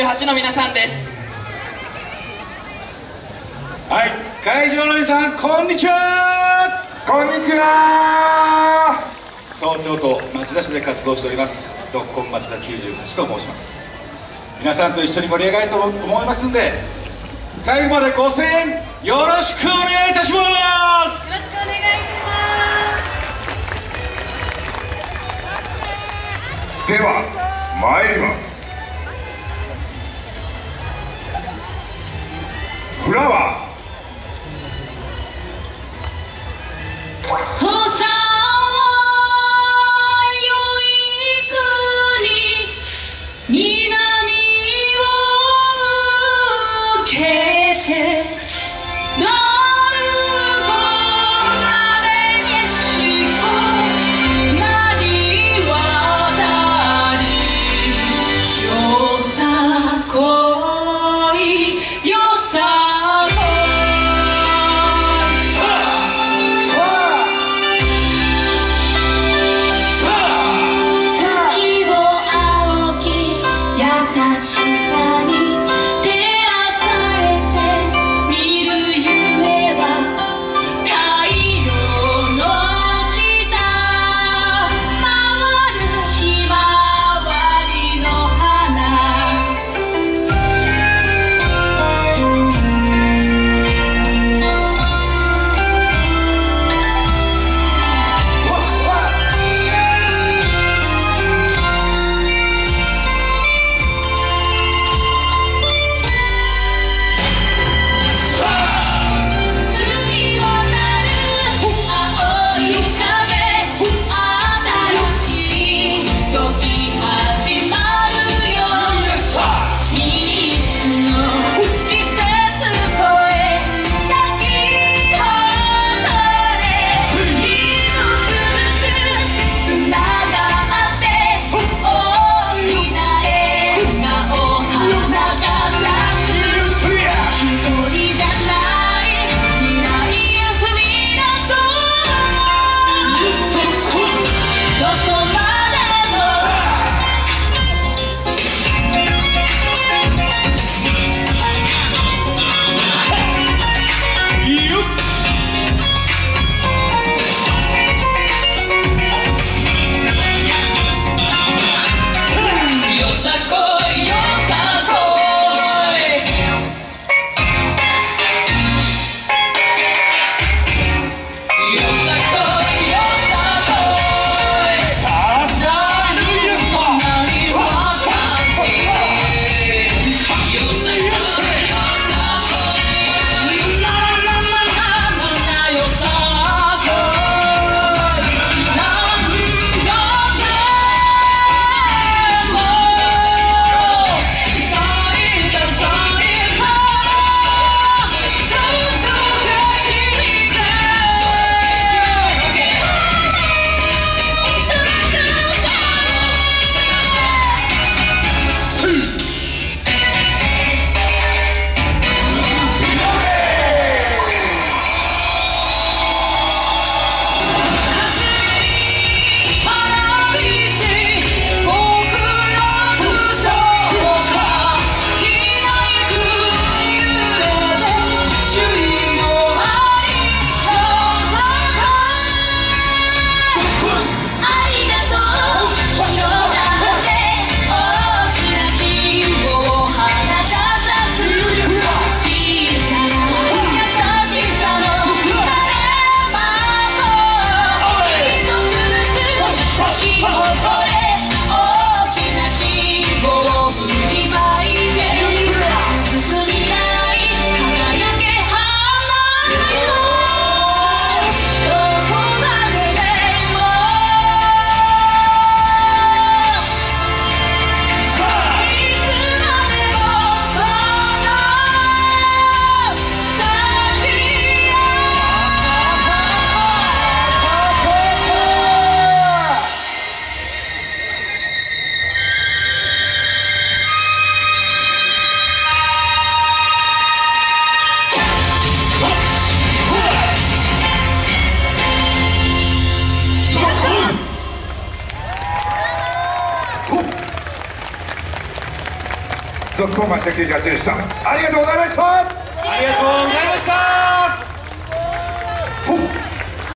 48の皆さんです。はい会場の皆さんこんにちは。こんにちは。東京都町田市で活動しております続婚町田98と申します。皆さんと一緒に盛り上がりたいと思いますんで最後までご声援よろしくお願いいたします。よろしくお願いします。では参ります Brava! は続行ありがとうございました。ありがとうございました。